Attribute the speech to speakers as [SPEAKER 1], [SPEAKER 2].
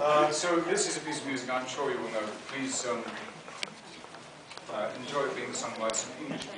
[SPEAKER 1] Uh, so this is a piece of music I'm sure you will know. Please um, uh, enjoy it being sung by some English people.